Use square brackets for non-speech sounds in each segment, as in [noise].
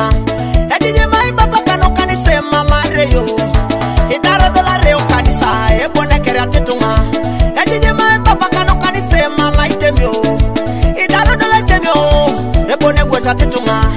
mama edinye mai kanise mama reyo idaro dola reo kanisa ebone kere atituma edinye mai baba kano kanise mama itemio idaro dola temio ebone gweza tituma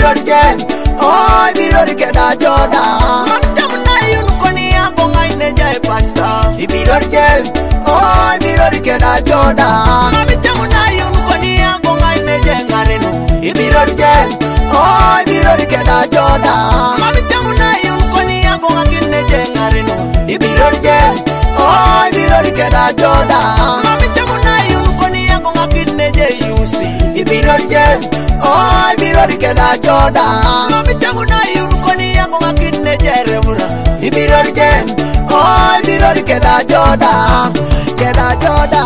mirror again. Oh, mirror again, I Joda. Mantam na yun koni ako ngay nejay pasta. I mirror again. Oh, mirror again, I Joda. Mantam na yun koni ako ngay nejay ngarenu. I mirror again. Oh, mirror again, I Joda. jeda joda Mami changu na yunu koni yangu makine jere mura Ibirori jen, oh ibirori keda joda kena joda,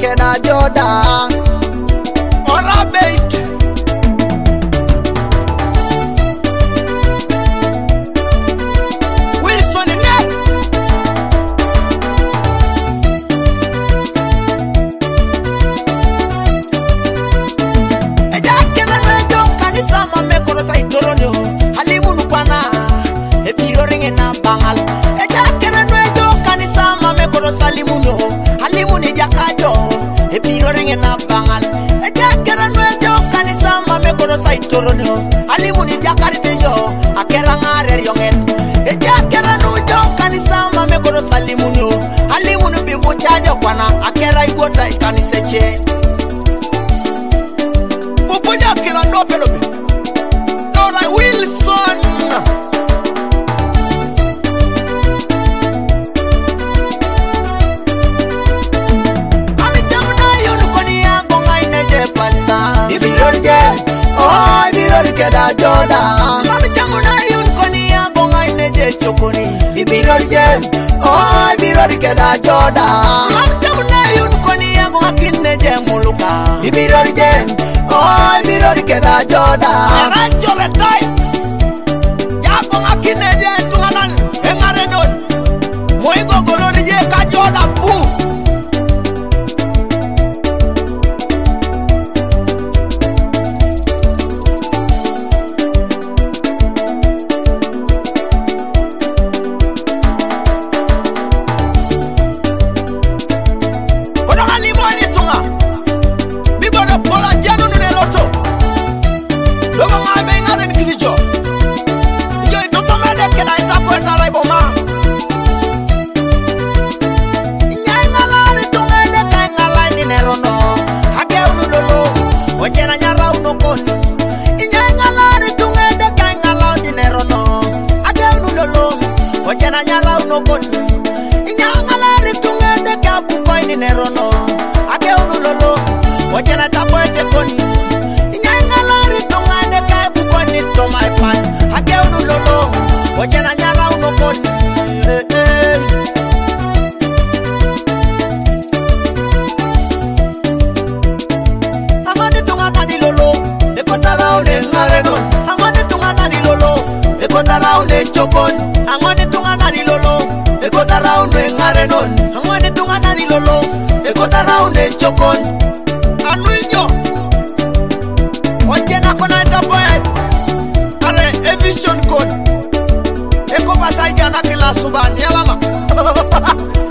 kena joda tolono alimuni jakaribe yo akeranga reryongen eje akerano jo kanisa mamekoro salimuno alimunu bibuchajo kwana akera igota ikaniseche mupuja akera ndopelo keda joda Mami tangu na yun koni yango ine je chokoni Ibirori je, oh ibirori keda joda Mami tangu na yun koni yango akin je muluka Ibirori je, oh ibirori keda joda Mami ekota raun echokon angon etunga na lilolo ekota raun engarenon angon etunga na lilolo ekota raun echokon anuinyo ojenakonaetapoen ale evision kon ekopasaiyanakila suba nialama [laughs]